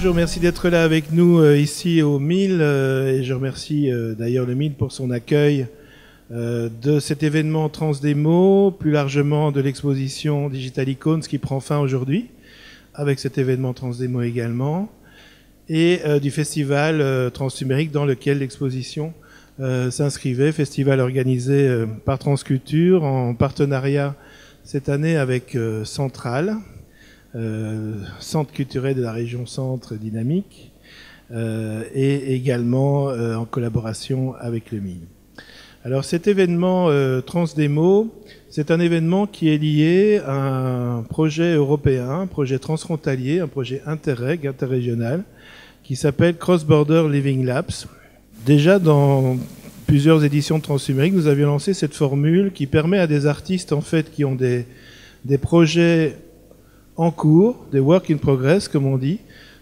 bonjour, merci d'être là avec nous euh, ici au MIL euh, et je remercie euh, d'ailleurs le MIL pour son accueil de cet événement Transdémo, plus largement de l'exposition Digital Icons qui prend fin aujourd'hui, avec cet événement Transdémo également, et du festival Transnumérique dans lequel l'exposition s'inscrivait, festival organisé par Transculture en partenariat cette année avec Centrale, centre culturel de la région Centre Dynamique, euh, et également euh, en collaboration avec le MIN. Alors cet événement Transdémo, c'est un événement qui est lié à un projet européen, un projet transfrontalier, un projet interreg, interrégional, qui s'appelle Cross Border Living Labs. Déjà dans plusieurs éditions de nous avions lancé cette formule qui permet à des artistes en fait qui ont des, des projets en cours, des work in progress, comme on dit,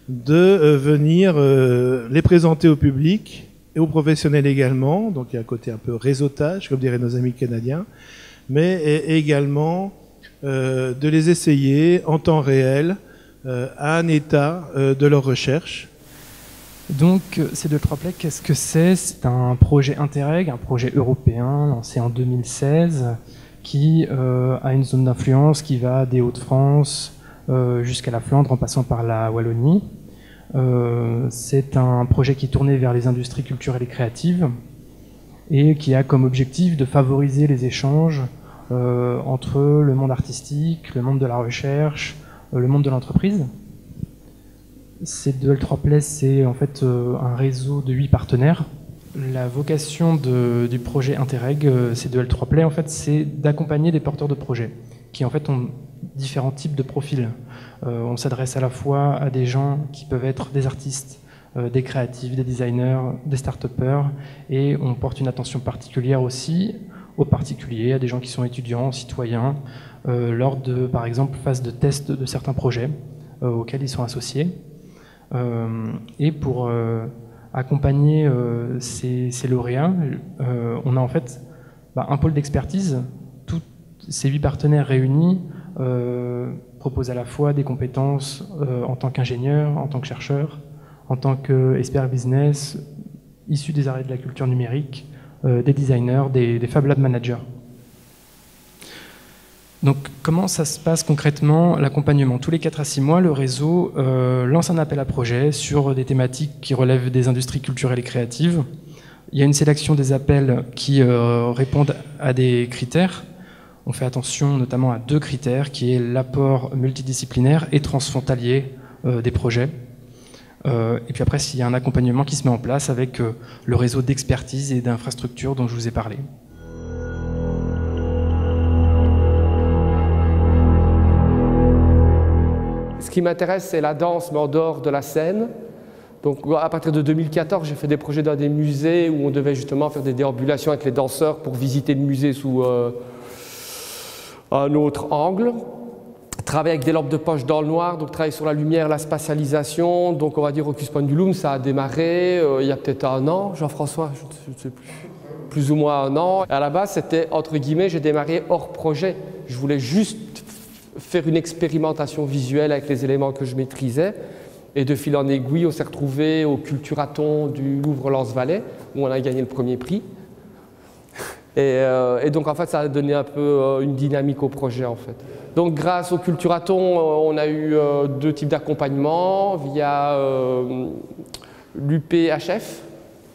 de euh, venir euh, les présenter au public et aux professionnels également. Donc il y a un côté un peu réseautage, comme diraient nos amis canadiens, mais également euh, de les essayer en temps réel à un état de leur recherche. Donc, ces deux trois qu'est-ce que c'est? C'est un projet Interreg, un projet européen lancé en 2016 qui a une zone d'influence qui va des Hauts-de-France jusqu'à la Flandre en passant par la Wallonie. Euh, c'est un projet qui est tourné vers les industries culturelles et créatives et qui a comme objectif de favoriser les échanges euh, entre le monde artistique, le monde de la recherche, le monde de l'entreprise. C2L3 Play, c'est en fait un réseau de huit partenaires. La vocation du projet Interreg, C2L3 Play, en fait, c'est d'accompagner des porteurs de projets qui en fait ont différents types de profils. Euh, on s'adresse à la fois à des gens qui peuvent être des artistes, euh, des créatifs, des designers, des start-upers, et on porte une attention particulière aussi aux particuliers, à des gens qui sont étudiants, citoyens, euh, lors de, par exemple, phase de test de certains projets auxquels ils sont associés. et pour accompagner ces, lauréats, on a en fait bah, un pôle d'expertise. Ces huit partenaires réunis euh, propose à la fois des compétences euh, en tant qu'ingénieur, en tant que chercheur, en tant qu'expert business, issu des arrêts de la culture numérique, euh, des designers, des, Fab Lab managers. Donc, comment ça se passe concrètement l'accompagnement? Tous les 4 à 6 mois, le réseau lance un appel à projet sur des thématiques qui relèvent des industries culturelles et créatives. Il y a une sélection des appels qui répondent à des critères on fait attention notamment à deux critères, qui est l'apport multidisciplinaire et transfrontalier euh, des projets. Euh, et puis après, s'il y a un accompagnement qui se met en place avec euh, le réseau d'expertise et d'infrastructures dont je vous ai parlé. Ce qui m'intéresse, c'est la danse, mais en dehors de la scène. Donc à partir de 2014, j'ai fait des projets dans des musées où on devait justement faire des déambulations avec les danseurs pour visiter le musée sous un autre angle. Travailler avec des lampes de poche dans le noir, donc travailler sur la lumière, la spatialisation. Donc on va dire Ocus Pendulum, ça a démarré euh, il y a peut-être un an, Jean-François, je ne sais plus, plus ou moins un an. à la base, c'était entre guillemets, j'ai démarré hors projet. Je voulais juste faire une expérimentation visuelle avec les éléments que je maîtrisais. Et de fil en aiguille, on s'est retrouvé au Culturaton du Louvre-Lens-Valais, où on a gagné le premier prix. Euh, et, donc en fait, ça a donné un peu euh, une dynamique au projet en fait. Donc grâce au Culturaton, euh, on a eu deux types d'accompagnement via l'UPHF,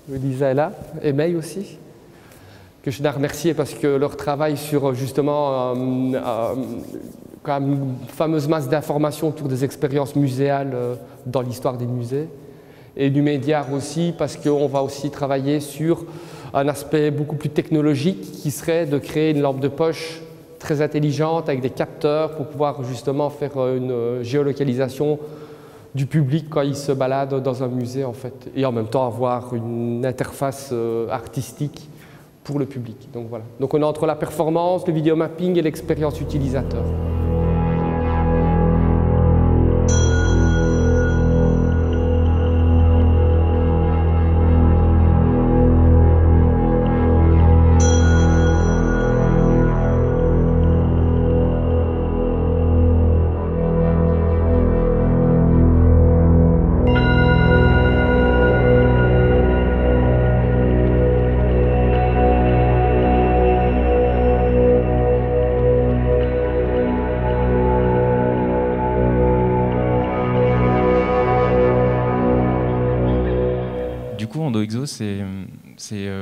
Lisa est là, et May aussi, que je dois remercier parce que leur travail sur justement une fameuse masse d'informations autour des expériences muséales dans l'histoire des musées, et du Médiar aussi parce qu'on va aussi travailler sur un aspect beaucoup plus technologique qui serait de créer une lampe de poche très intelligente avec des capteurs pour pouvoir justement faire euh, une euh, géolocalisation du public quand il se balade dans un musée en fait et en même temps avoir une interface euh, artistique pour le public. Donc voilà. Donc on est entre la performance, le vidéo mapping et l'expérience utilisateur.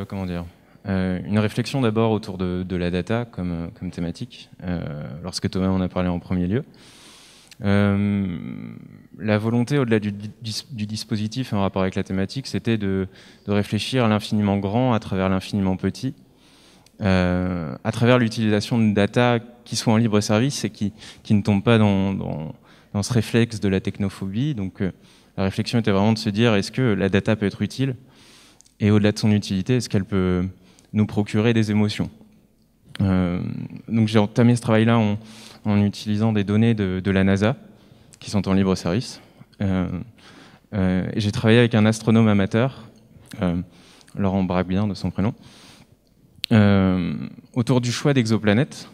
Comment dire une réflexion d'abord autour de, la data comme, comme thématique, lorsque Thomas en a parlé en premier lieu. la volonté, au-delà du, dispositif en rapport avec la thématique, c'était de, réfléchir à l'infiniment grand à travers l'infiniment petit, à travers l'utilisation de data qui soit en libre service et qui, qui ne tombe pas dans, dans, ce réflexe de la technophobie. Donc la réflexion était vraiment de se dire est-ce que la data peut être utile Et au-delà de son utilité, est-ce qu'elle peut nous procurer des émotions euh, Donc j'ai entamé ce travail-là en, utilisant des données de, la NASA qui sont en libre service. Euh, euh, j'ai travaillé avec un astronome amateur, Laurent Braguien de son prénom, autour du choix d'exoplanètes.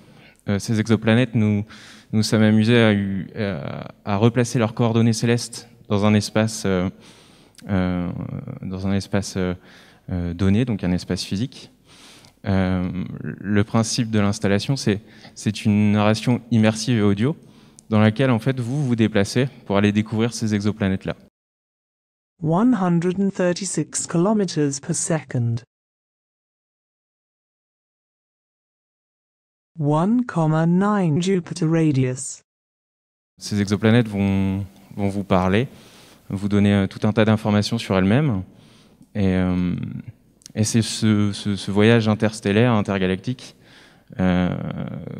ces exoplanètes, nous, nous sommes amusés à, replacer leurs coordonnées célestes dans un espace, dans un espace euh, donné, donc un espace physique. le principe de l'installation, c'est une narration immersive et audio dans laquelle en fait vous vous déplacez pour aller découvrir ces exoplanètes-là. 136 km per second. 1,9 Jupiter radius. Ces exoplanètes vont vont vous parler, vous donner euh, tout un tas d'informations sur elles-mêmes. Et, euh, c'est ce, voyage interstellaire, intergalactique, euh,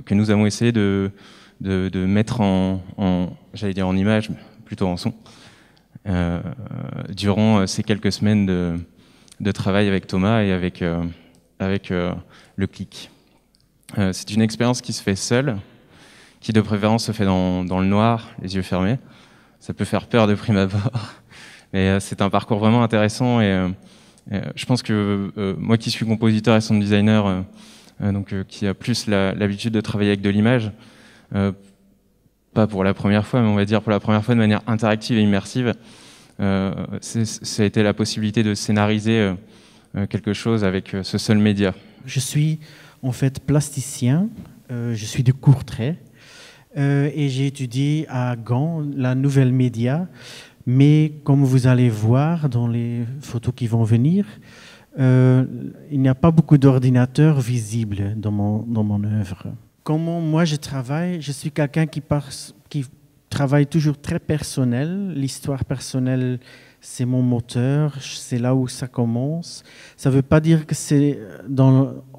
que nous avons essayé de, mettre en, j'allais dire en image, plutôt en son, durant ces quelques semaines de, travail avec Thomas et avec, le clic. c'est une expérience qui se fait seule, qui de préférence se fait dans le noir, les yeux fermés ça peut faire peur de prime abord. Mais euh, c'est un parcours vraiment intéressant et euh, euh, je pense que moi qui suis compositeur et sound designer, donc qui a plus l'habitude de travailler avec de l'image, pas pour la première fois, mais on va dire pour la première fois de manière interactive et immersive, ça a été la possibilité de scénariser quelque chose avec ce seul média. Je suis en fait plasticien, je suis de Courtrai, euh, et j'ai étudié à Gand la nouvelle média. Mais comme vous allez voir dans les photos qui vont venir, euh, il n'y a pas beaucoup d'ordinateurs visibles dans mon, dans mon œuvre. Comment moi je travaille, je suis quelqu'un qui, qui travaille toujours très personnel. L'histoire personnelle, c'est mon moteur, c'est là où ça commence. Ça ne veut pas dire que c'est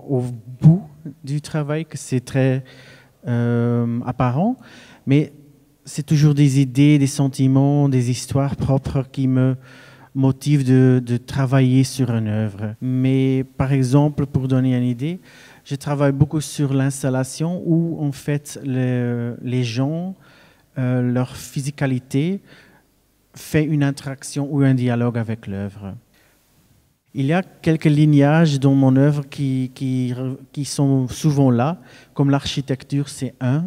au bout du travail que c'est très euh, apparent, mais c'est toujours des idées, des sentiments, des histoires propres qui me motivent de, travailler sur une œuvre. Mais par exemple, pour donner une idée, je travaille beaucoup sur l'installation où en fait les, gens, euh, leur physicalité fait une interaction ou un dialogue avec l'œuvre. Il y a quelques lignages dans mon œuvre qui, qui, sont souvent là, comme l'architecture, c'est un.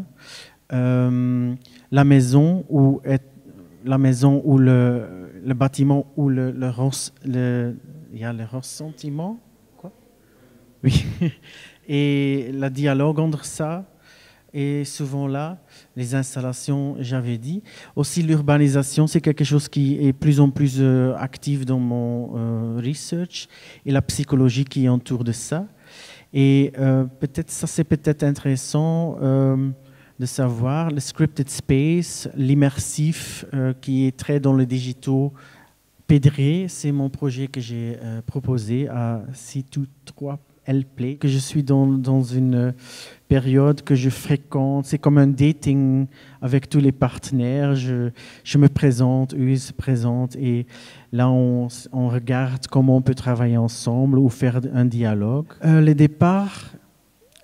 Euh, la maison ou la maison ou le, bâtiment ou le, il y a le ressentiment, quoi? Oui. Et le dialogue entre ça, et souvent là, les installations, j'avais dit. Aussi, l'urbanisation, c'est quelque chose qui est plus en plus euh, actif dans mon euh, research et la psychologie qui entoure de ça. Et euh, peut-être, ça c'est peut-être intéressant de savoir, le scripted space, l'immersif qui est très dans le digitaux. Pédré, c'est mon projet que j'ai proposé à C23 Play, que je suis dans, dans une période que je fréquente. C'est comme un dating avec tous les partenaires. Je, je me présente, eux ils se présentent et là on, on, regarde comment on peut travailler ensemble ou faire un dialogue. Euh, le départ,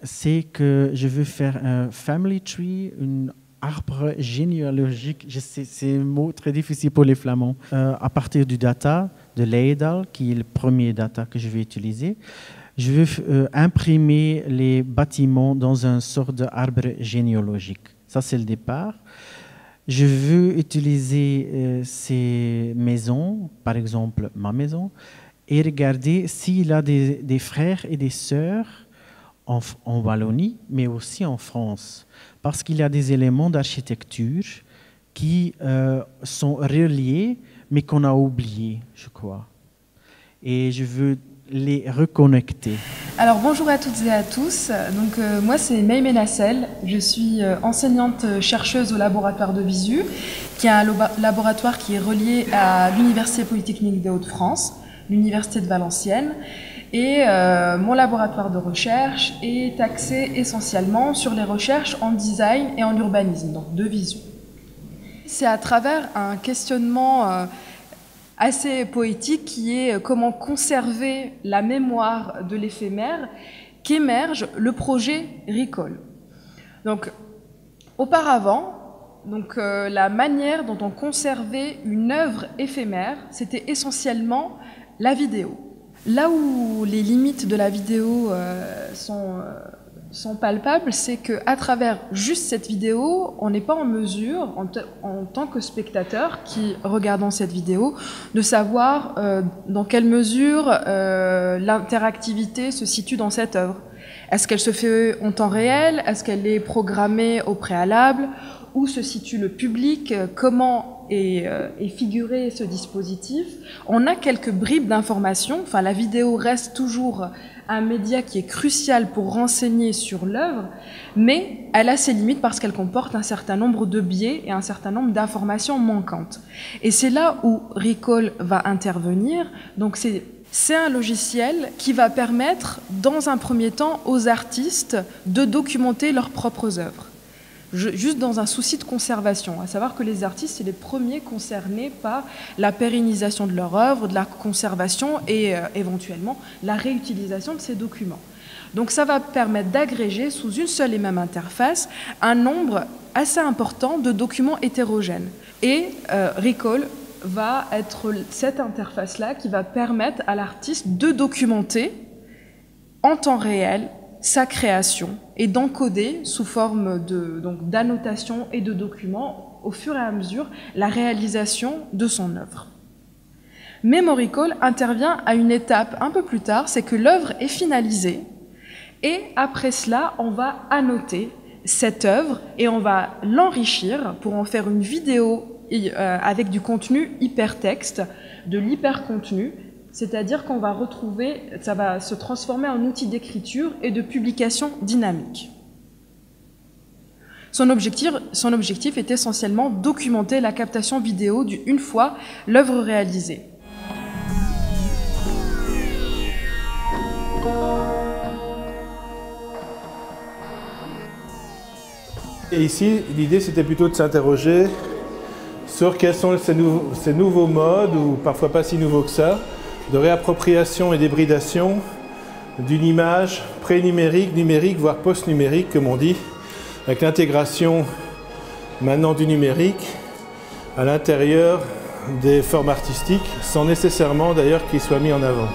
c'est que je veux faire un family tree, un arbre généalogique. C'est un mot très difficile pour les Flamands. Euh, à partir du data de Leidal, qui est le premier data que je vais utiliser je veux euh, imprimer les bâtiments dans un sort d'arbre généalogique. Ça, c'est le départ. Je veux utiliser euh, ces maisons, par exemple ma maison, et regarder s'il a des, frères et des sœurs en, Wallonie, mais aussi en France, parce qu'il y a des éléments d'architecture qui euh, sont reliés, mais qu'on a oubliés, je crois. Et je veux les reconnecter. Alors bonjour à toutes et à tous. Donc euh, moi c'est May Nassel. Je suis euh, enseignante chercheuse au laboratoire de Visu, qui est un laboratoire qui est relié à l'Université Polytechnique des Hauts-de-France, l'Université de Valenciennes. Et euh, mon laboratoire de recherche est axé essentiellement sur les recherches en design et en urbanisme, donc de visu. C'est à travers un questionnement assez poétique qui est euh, comment conserver la mémoire de l'éphémère qu'émerge le projet Recall. Donc, auparavant, donc, euh, la manière dont on conservait une œuvre éphémère, c'était essentiellement la vidéo. Là où les limites de la vidéo euh, sont sont palpables, c'est qu'à travers juste cette vidéo, on n'est pas en mesure, en, tant que spectateur qui regardons cette vidéo, de savoir euh, dans quelle mesure euh, l'interactivité se situe dans cette œuvre. Est-ce qu'elle se fait en temps réel? Est-ce qu'elle est programmée au préalable? Où se situe le public? Comment euh, est figuré ce dispositif On a quelques bribes d'informations. Enfin, la vidéo reste toujours un média qui est crucial pour renseigner sur l'œuvre, mais elle a ses limites parce qu'elle comporte un certain nombre de biais et un certain nombre d'informations manquantes. Et c'est là où Recall va intervenir. Donc c'est un logiciel qui va permettre, dans un premier temps, aux artistes de documenter leurs propres œuvres juste dans un souci de conservation, à savoir que les artistes, sont les premiers concernés par la pérennisation de leur œuvre, de la conservation et euh, éventuellement la réutilisation de ces documents. Donc ça va permettre d'agréger sous une seule et même interface un nombre assez important de documents hétérogènes. Et euh, Recall va être cette interface-là qui va permettre à l'artiste de documenter en temps réel sa création et d'encoder sous forme d'annotation et de documents au fur et à mesure la réalisation de son œuvre. Memory Call intervient à une étape un peu plus tard, c'est que l'œuvre est finalisée et après cela, on va annoter cette œuvre et on va l'enrichir pour en faire une vidéo euh, avec du contenu hypertexte, de l'hypercontenu c'est-à-dire qu'on va retrouver, ça va se transformer en outil d'écriture et de publication dynamique. Son objectif, est essentiellement documenter la captation vidéo une fois l'œuvre réalisée. Et ici, l'idée c'était plutôt de s'interroger sur quels sont ces nouveaux modes, ou parfois pas si nouveaux que ça, de réappropriation et d'hybridation d'une image pré-numérique, numérique, voire post-numérique, comme on dit, avec l'intégration maintenant du numérique à l'intérieur des formes artistiques, sans nécessairement d'ailleurs qu'il soit mis en avant.